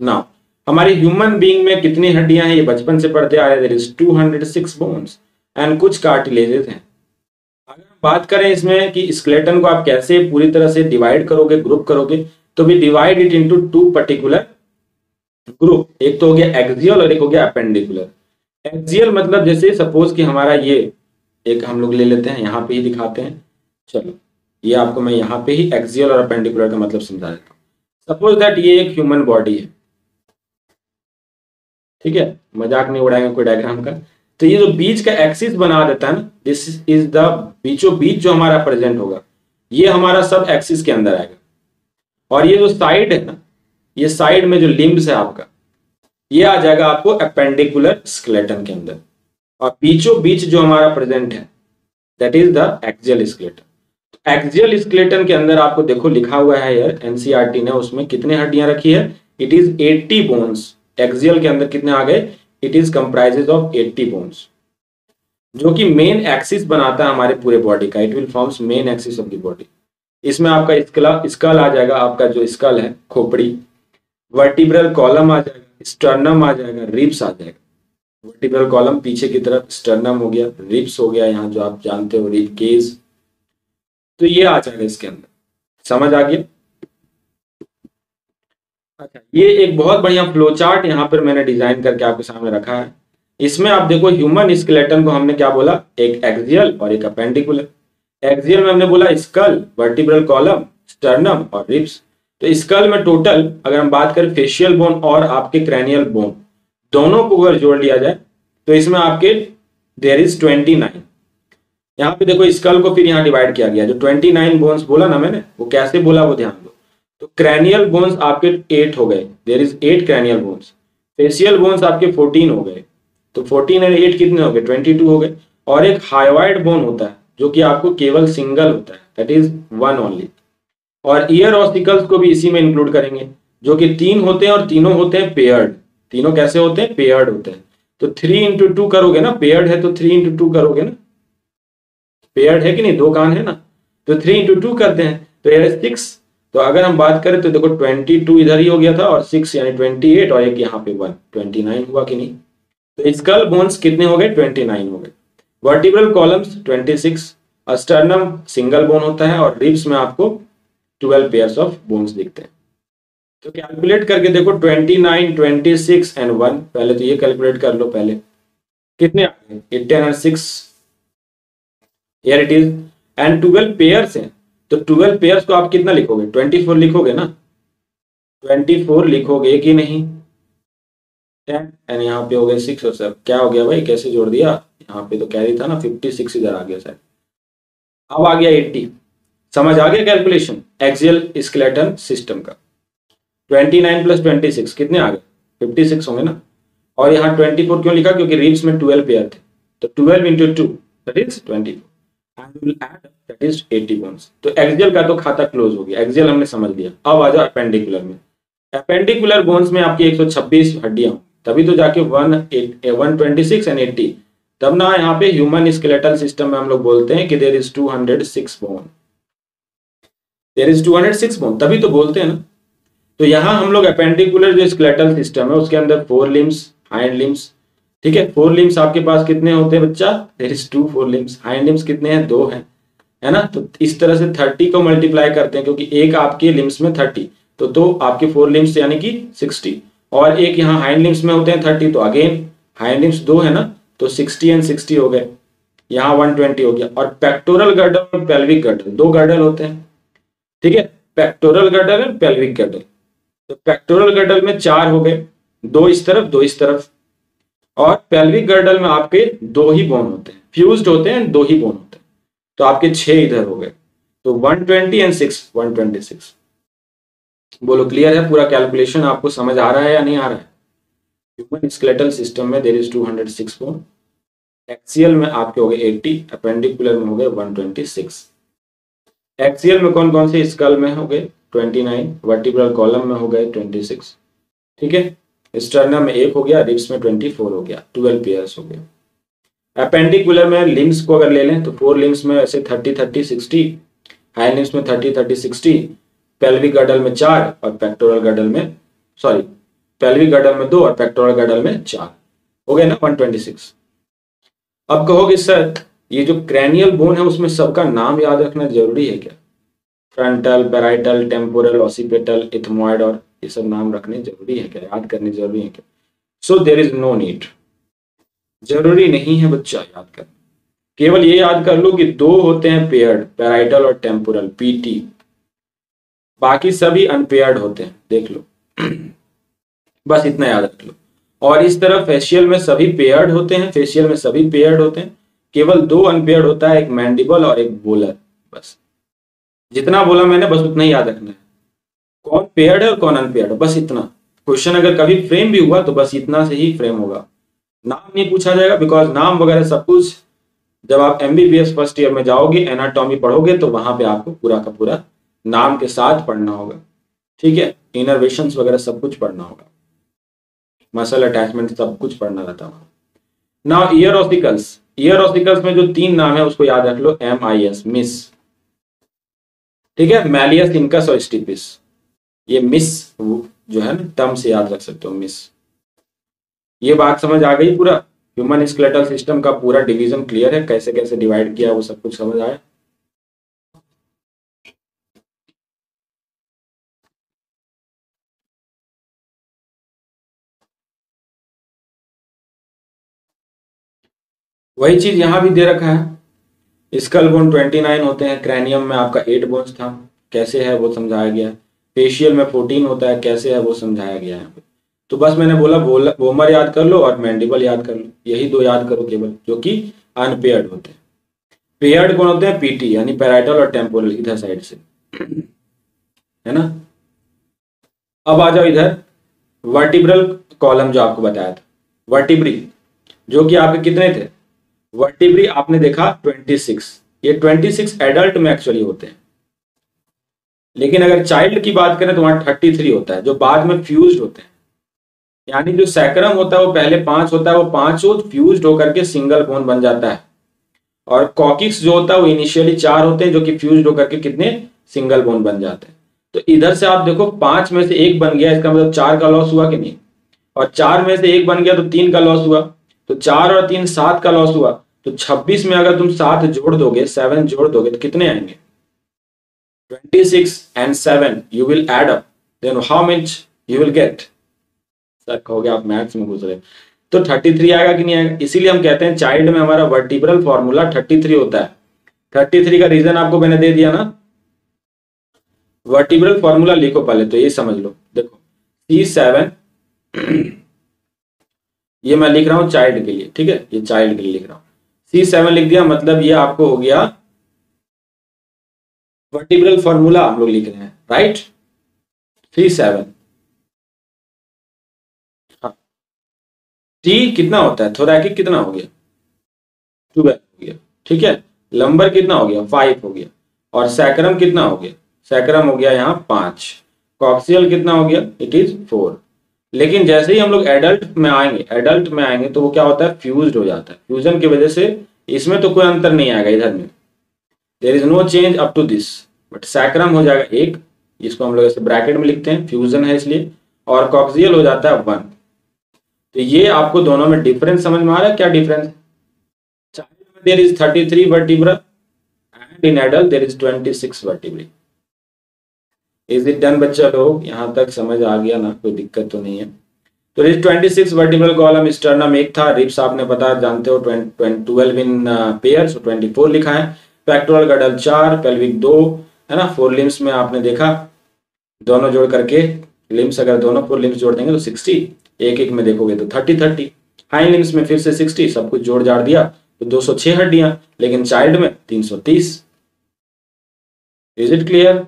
ना हमारी human being में कितनी हड्डियाँ हैं? ये बचपन से पढ़ते आ रहे देर इज़ 206 बोन्स एंड कुछ कार्टिलेजेस हैं। अगर हम बात करें इसमें कि स्केलेटन को आप कैसे पूरी तरह से डिवाइड करोगे ग्रुप करोगे तो भी divide it into two particular group एक तो हो गया एक्सियल और एक हो गया अपेंडिकुलर एक्सियल मतलब जैसे सपोज़ कि हमारा ये, एक हम लोग ले लेते हैं, यहाँ पे ही दिखाते हैं। चलो, ये आपको मैं यहाँ पे ही एक्सियल और अपेंडिकुलर का मतलब समझा देता हूँ। सपोज़ दैट ये एक ह्यूमन बॉडी है। ठीक है? मज़ाक नहीं उड़ाएँगे, कोई डायग्राम का। तो ये जो बीच का एक्सिस बना देता है ना दिस इज़ द बीचों बीच जो हमारा प्रेजेंट होगा, ये हमारा सब एक्सिस के अंदर आएगा। और ये जो साइड है ना, ये साइड में जो लिम्ब्स है आपका, ये आ जाएगा आपको अपेंडिकुलर स्केलेटन के अंदर। और बीचों बीच जो हमारा प्रेजेंट है that is the axial skeleton axial skeleton के अंदर आपको देखो लिखा हुआ है यार एनसीआरटी ने उसमें कितने हड्डियाँ रखी है? इट इज़ 80 बोन्स एक्सियल के अंदर कितने आ गए? It is comprises of 80 bones जो कि मेन एक्सिस बनाता है हमारे पूरे बॉडी का. It will forms main axis of the body इसमें आपका स्कला स्कल आ जाएगा. आपका जो स्कल है, खोपड़ी. वर्टिब्रल कॉलम आ जाएगा. स्टर्नम आ जाएगा. रिप्स आ जाएगा. वर्टिब्रल कॉलम पीछे की तरफ़ स्टर्नम हो गया. रिप्स हो गया यहाँ जो आप जानते हो रिप केज तो ये आ जाएगा इसके अंदर. समझ आ गया? अच्छा ये एक बहुत बढ़िया फ्लो चार्ट यहाँ पर मैंने डिज़ाइन करके आपके सामने रखा है। इसमें आप देखो ह्यूमन स्केलेटन को हमने क्या बोला? एक एक्सियल और एक अपेंडिकुलर एक्सियल में हमने बोला स्कल वर्टिब्रल कॉलम स्टर्नम और रिप्स तो स्कल में टोटल अगर हम बात करें फेशियल बोन और आपके क्रैनियल बोन दोनों को अगर जोड़ लिया जाए तो इसमें आपके देर इज़ ट्वेंटी नाइन यहाँ पे देखो स्कल को फिर यहाँ डिवाइड किया गया। जो ट्वेंटी नाइन बोन्स बोला ना मैंने, वो कैसे बोला वो ध्यान तो क्रैनियल बोन्स आपके एट हो गए. There is eight cranial bones facial bones आपके फोर्टीन हो गए. तो फोर्टीन एंड एट कितने हो गए? ट्वेंटी टू हो गए. और एक हाइवाइड बोन होता है, जो कि आपको केवल सिंगल होता है. दैट इज़ वन ओनली और ईयर ऑस्टिकल्स को भी इसी में इंक्लूड करेंगे, जो कि तीन होते हैं और तीनों होते हैं पेयर्ड तीनों कैसे होते हैं? पेयर्ड होते हैं. तो थ्री इंटू टू करोगे ना? पेयर्ड है तो थ्री इंटू टू करोगे ना? पेयर्ड है कि नहीं? दो कान है ना? तो थ्री इंटू टू करते हैं. तो यार सिक्स तो अगर हम बात करें तो देखो ट्वेंटी टू इधर ही हो गया था और सिक्स यानी ट्वेंटी एट और एक यहाँ पे वन ट्वेंटी नाइन हुआ कि नहीं? तो स्कल बोन्स कितने हो गए? ट्वेंटी नाइन हो गए। Vertebral columns twenty six a sternum single bone होता है और रिब्स में आपको ट्वेल्व पेयर्स ऑफ़ बोन्स दिखते हैं। तो कैलकुलेट करके देखो twenty nine twenty six and one पहले तो ये कैलकुलेट कर लो पहले। कितने आ गए? And six. It is and twelve pairs हैं। तो ट्वेल्व पेयर्स को आप कितना लिखोगे? ट्वेंटी फोर लिखोगे ना? ट्वेंटी फोर लिखोगे कि नहीं? टेन एंड यहाँ पे हो गए सिक्स और सब क्या हो गया भाई? कैसे जोड़ दिया? यहाँ पे तो कैरी था ना फिफ्टी सिक्स इधर आ गया सर अब आ गया एट्टी समझ आ गया कैलकुलेशन एक्सियल स्केलेटन सिस्टम का। 29 प्लस 26 कितने आ गए? 56 होंगे ना। और यहाँ 24 क्यों लिखा? क्योंकि रिब्स में 12 पेयर थे। तो 12 into two that is 24 that is 80 bones तो एक्सियल का तो खाता क्लोज हो गया। एक्सियल हमने समझ लिया। अब आ जाओ अपेंडिकुलर में। अपेंडिकुलर बोन्स में आपकी 126 हड्डियाँ तभी तो जाके one one twenty six and eighty तब ना यहाँ पे ह्यूमन स्केलेटल सिस्टम में हम लोग बोलते हैं कि is two hundred six bone there is two hundred six bone तभी तो बोलते हैं ना। तो हम लोग अपेंडिकुलर जो स्केलेटल सिस्टम है, उसके अंदर फोर लिम्स हाइंड लिम्स ठीक है? फोर लिम्स आपके पास कितने होते हैं बच्चा? There is two four limbs hind limbs कितने हैं? दो हैं। है ना? तो इस तरह से थर्टी को मल्टीप्लाई करते हैं क्योंकि एक आपके लिम्स में थर्टी तो दो आपके फोर लिम्स यानी कि सिक्सटी और एक यहाँ हाइंड लिम्स में होते हैं थर्टी तो अगेन हाइंड लिम्स दो है ना? तो सिक्सटी एंड सिक्सटी हो गए। यहाँ वन ट्वेंटी हो गया। और पेक्टोरल गर्डल और पेल्विक गर्डल दो गर्डल होते हैं। ठीक है? Pectoral girdle and pelvic girdle तो पेक्टोरल गर्डल में चार हो गए। दो इस तरफ़ दो इस तरफ़। और पेल्विक गर्डल में आपके दो ही बोन होते हैं। फ्यूज्ड होते हैं, दो ही बोन होते हैं। तो आपके छह इधर हो गए। तो 120 एंड 6 126 बोलो क्लियर है पूरा कैलकुलेशन आपको समझ आ रहा है या नहीं आ रहा है? ह्यूमन स्केलेटल सिस्टम में देर इज़ 206 बोन एक्सियल में आपके हो गए 80 अपेंडिकुलर में हो गए 126 एक्सियल में कौन कौन से स्कल में हो गए? 29 वर्टिब्रल कॉलम में हो गए 26 ठीक है? स्टर्नम में एक हो गया रिप्स में 24 हो गया 12 पेयर्स हो गए अपेंडिकुलर में लिम्स को अगर ले लें तो फोर लिम्स में ऐसे 30 30 60 हाई लिम्स में 30 30 60 पेल्विक गडल में चार और पेक्टोरल गडल में सॉरी पेल्विक गर्डल में दो और पेक्टोरल गर्डल में चार। हो गया ना 126 अब कहोगे सर, ये जो क्रैनियल बोन है, उसमें सबका नाम याद रखना ज़रूरी है क्या? Frontal parietal temporal occipital ethmoid और ये सब नाम रखने ज़रूरी है क्या? याद करने ज़रूरी है क्या? So there is no need ज़रूरी नहीं है बच्चा याद कर केवल ये याद कर लो कि दो होते हैं पेयर्ड पेराइटल और टेम्पोरल पीटी बाकी सभी अनपेयर्ड होते हैं, देख लो। बस इतना याद रख लो। और इस तरह फेशियल में सभी पेयर्ड होते हैं फेशियल में सभी पेयर्ड होते हैं। केवल दो अनपेयर्ड होता है, एक मैंडिबल और एक बोलर बस। जितना बोला मैंने, बस उतना ही याद रखना है। कौन पेयर्ड है और कौन अनपेयर्ड बस इतना। क्वेश्चन अगर कभी फ्रेम भी हुआ तो बस इतना से ही फ्रेम होगा। नाम नहीं पूछा जाएगा बिकॉज़ नाम वगैरह सब कुछ जब आप एमबीबीएस फ़र्स्ट ईयर में जाओगे एनाटॉमी पढ़ोगे तो वहाँ पे आपको पूरा का पूरा नाम के साथ पढ़ना होगा। ठीक है? इनर्वेशन वगैरह सब कुछ पढ़ना होगा। मसल अटैचमेंट सब कुछ पढ़ना रहता है now ear ossicles ear ossicles में जो तीन नाम है, उसको याद रख लो एम आई एस मिस ठीक है? मैलियस इनकस और स्टिपिस ये मिस जो है ना टर्म से याद रख सकते हो मिस ये बात समझ आ गई पूरा? ह्यूमन स्केलेटल सिस्टम का पूरा डिवीज़न क्लियर है? कैसे कैसे डिवाइड किया, वो सब कुछ समझ आया? वही चीज़ यहाँ भी दे रखा है। स्कल बोन 29 होते हैं क्रैनियम में आपका एट बोन्स था। कैसे है वो समझाया गया। फेशियल में 14 होता है, कैसे है, वो समझाया गया है। तो बस मैंने बोला वोमर याद कर लो और मैंडिबल याद कर लो। यही दो याद करो केवल, जो कि अनपेयर्ड होते हैं। पेयर्ड कौन होते हैं? पीटी यानी पैराइटल और टेम्पोरल इधर साइड से। है ना? अब आ जाओ इधर। वर्टिब्रल कॉलम जो आपको बताया था। वर्टिब्री जो कि आपके कितने थे? वर्टिब्री आपने देखा 26 ये 26 एडल्ट में एक्चुअली होते हैं। लेकिन अगर चाइल्ड की बात करें तो वहाँ 33 होता है, जो बाद में फ्यूज होते हैं। यानी जो सैक्रम होता है, वो पहले पाँच होता है, वो पाँच फ्यूज होकर के सिंगल बोन बन जाता है। और कॉकिक्स जो होता है, वो इनिशियली चार होते हैं, जो कि फ्यूज होकर के कितने? सिंगल बोन बन जाते हैं। तो इधर से आप देखो, पाँच में से एक बन गया, इसका मतलब चार का लॉस हुआ कि नहीं? और चार में से एक बन गया तो तीन का लॉस हुआ। तो चार और तीन, सात का लॉस हुआ। तो छब्बीस में अगर तुम सात जोड़ दोगे सेवन जोड़ दोगे तो कितने आएँगे? Twenty six and seven you will add up then how much you will get sir कहोगे आप मैथ्स में घुस रहे तो थर्टी थ्री आएगा कि नहीं आएगा? इसीलिए हम कहते हैं चाइल्ड में हमारा वर्टिब्रल फॉर्मूला थर्टी थ्री होता है। थर्टी थ्री का रीजन आपको मैंने दे दिया ना? वर्टिब्रल फॉर्मूला लिखो पहले तो ये समझ लो। देखो सी सेवन ये मैं लिख रहा हूँ चाइल्ड के लिए, ठीक है? ये चाइल्ड के लिए लिख रहा हूँ। सी सेवन लिख दिया मतलब ये आपको हो गया वर्टिब्रल फॉर्मूला हम लोग लिख रहे हैं राइट थ्री सेवन टी कितना होता है? थोरैकिक कितना हो गया? ट्वेल्व हो गया। ठीक है? लंबर कितना हो गया? फाइव हो गया। और सैक्रम कितना हो गया? सैक्रम हो गया यहाँ पाँच। कॉक्सियल कितना हो गया? इट इज़ फोर लेकिन जैसे ही हम लोग एडल्ट में आएँगे एडल्ट में आएँगे तो वो क्या होता है? फ्यूज हो जाता है। फ्यूजन की वजह से इसमें तो कोई अंतर नहीं आएगा इधर में। There is no change up to this but sacrum हो जाएगा एक, जिसको हम लोग ऐसे ब्रैकेट में लिखते हैं फ्यूजन है इसलिए, और कॉक्सियल हो जाता है वन तो ये आपको दोनों में डिफरेंस समझ में आ रहा है? क्या difference child there is thirty three vertebra and in adult there is twenty six vertebrae is it done बच्चा लोग? यहाँ तक समझ आ गया ना, कोई दिक्कत तो नहीं है। तो रिज 26 वर्टिबल कॉलम स्टर्नम एक था रिप्स आपने पता, जानते हो twelve in pairs twenty four लिखा है। पेक्टोरल गडल चार पेल्विक दो, है ना? फोर लिम्स में आपने देखा, दोनों जोड़ करके लिम्स अगर दोनों फोर लिम्स जोड़ देंगे तो सिक्सटी एक एक में देखोगे तो थर्टी थर्टी हाई लिम्स में फिर से सिक्सटी सब कुछ जोड़ जाड़ दिया तो दो सौ छह हड्डियाँ, लेकिन चाइल्ड में तीन सौ तीस। Is it clear